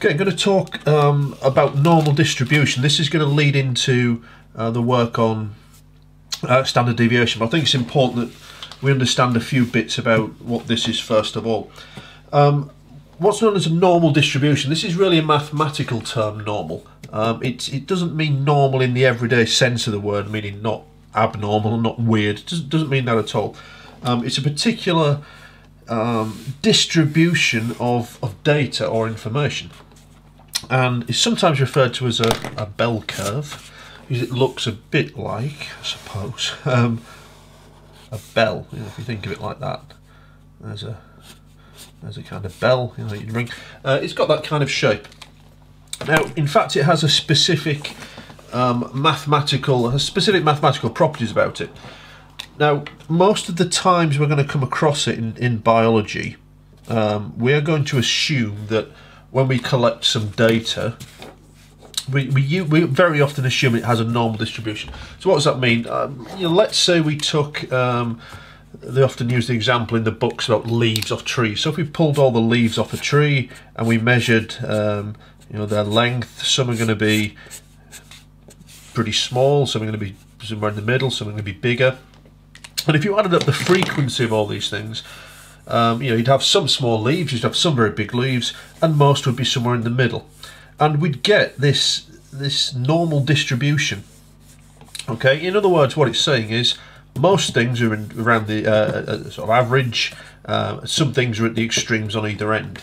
Okay, I'm going to talk um, about normal distribution. This is going to lead into uh, the work on uh, standard deviation, but I think it's important that we understand a few bits about what this is first of all. Um, what's known as a normal distribution, this is really a mathematical term, normal. Um, it, it doesn't mean normal in the everyday sense of the word, meaning not abnormal, not weird. It doesn't, doesn't mean that at all. Um, it's a particular um, distribution of, of data or information and is sometimes referred to as a, a bell curve because it looks a bit like, I suppose, um, a bell. You know, if you think of it like that, there's a there's a kind of bell you know you'd ring. Uh, it's got that kind of shape. Now, in fact, it has a specific um, mathematical, specific mathematical properties about it. Now, most of the times we're going to come across it in, in biology, um, we are going to assume that when we collect some data, we, we, we very often assume it has a normal distribution. So what does that mean? Um, you know, let's say we took, um, they often use the example in the books about leaves off trees. So if we pulled all the leaves off a tree and we measured, um, you know, their length, some are going to be pretty small, some are going to be somewhere in the middle, some are going to be bigger. And if you added up the frequency of all these things, um, you know, you'd have some small leaves, you'd have some very big leaves, and most would be somewhere in the middle. And we'd get this this normal distribution. Okay, in other words, what it's saying is most things are in, around the uh, uh, uh sort of average. Uh, some things are at the extremes on either end.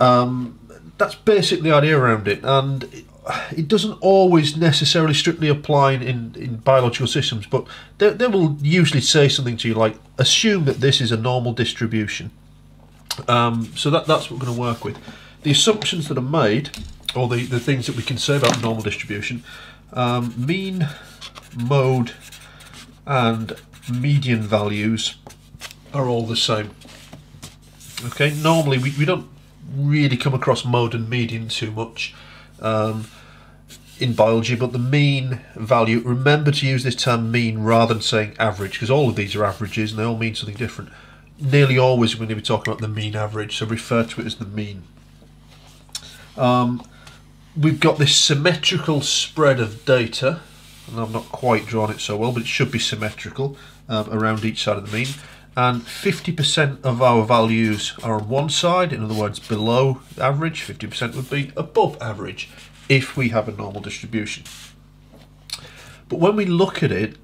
Um, that's basically the idea around it, and it doesn't always necessarily strictly apply in, in biological systems, but they, they will usually say something to you like, assume that this is a normal distribution. Um, so that, that's what we're going to work with. The assumptions that are made, or the, the things that we can say about normal distribution, um, mean, mode, and median values are all the same. Okay, normally we, we don't really come across mode and median too much um, in biology, but the mean value, remember to use this term mean rather than saying average, because all of these are averages and they all mean something different. Nearly always we're going to be talking about the mean average, so refer to it as the mean. Um, we've got this symmetrical spread of data, and I've not quite drawn it so well, but it should be symmetrical um, around each side of the mean and 50% of our values are on one side, in other words below average, 50% would be above average if we have a normal distribution. But when we look at it,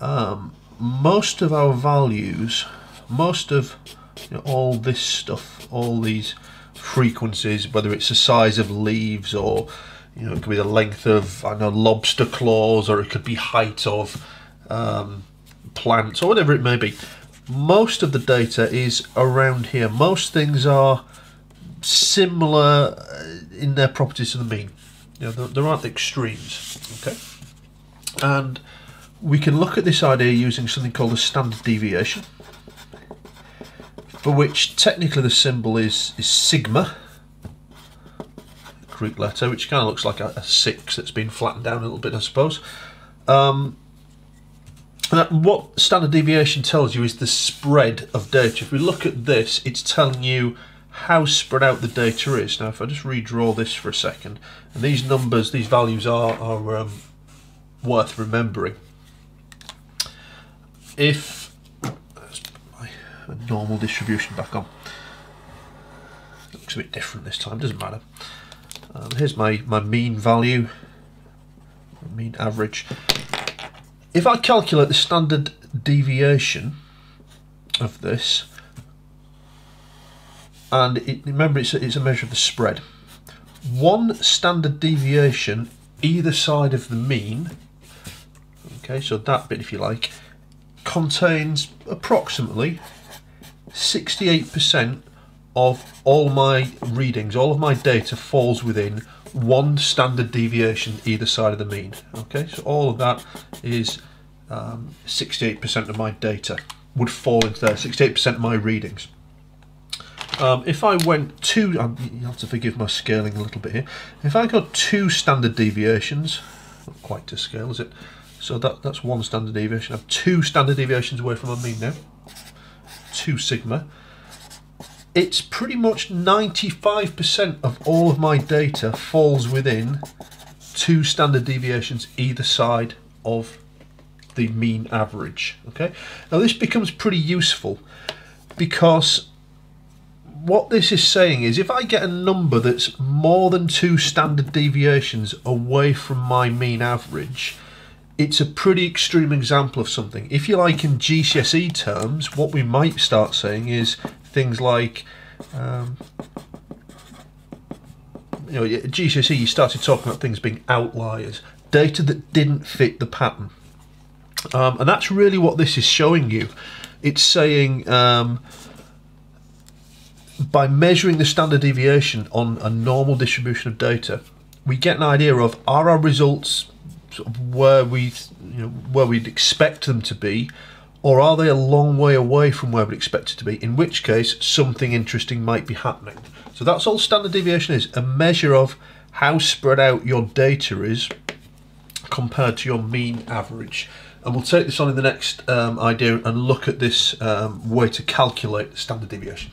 um, most of our values, most of you know, all this stuff, all these frequencies, whether it's the size of leaves or you know, it could be the length of I know lobster claws, or it could be height of um, plants, or whatever it may be most of the data is around here. Most things are similar uh, in their properties to the mean. You know, there, aren't the extremes. Okay, and we can look at this idea using something called a standard deviation, for which technically the symbol is is sigma. Greek letter, which kind of looks like a, a six that's been flattened down a little bit, I suppose. Um, what standard deviation tells you is the spread of data. If we look at this, it's telling you how spread out the data is. Now, if I just redraw this for a second, and these numbers, these values are, are um, worth remembering. If my normal distribution back on, looks a bit different this time, doesn't matter. Um, here's my, my mean value, mean average if I calculate the standard deviation of this, and it, remember it's a, it's a measure of the spread, one standard deviation either side of the mean, okay, so that bit if you like, contains approximately 68% of all my readings, all of my data falls within one standard deviation either side of the mean. Okay, so all of that is 68% um, of my data would fall into there, 68% of my readings. Um, if I went two, um, you have to forgive my scaling a little bit here. If I got two standard deviations, not quite to scale, is it? So that, that's one standard deviation. I have two standard deviations away from my mean now. Two sigma. It's pretty much 95% of all of my data falls within two standard deviations either side of the mean average. Okay, now this becomes pretty useful because what this is saying is if I get a number that's more than two standard deviations away from my mean average, it's a pretty extreme example of something. If you like in GCSE terms, what we might start saying is things like um, you know, GCSE you started talking about things being outliers, data that didn't fit the pattern. Um, and that's really what this is showing you. It's saying um, by measuring the standard deviation on a normal distribution of data, we get an idea of are our results sort of where we you know where we'd expect them to be, or are they a long way away from where we'd expect it to be? In which case, something interesting might be happening. So that's all standard deviation is a measure of how spread out your data is compared to your mean average. And we'll take this on in the next um, idea and look at this um, way to calculate standard deviation.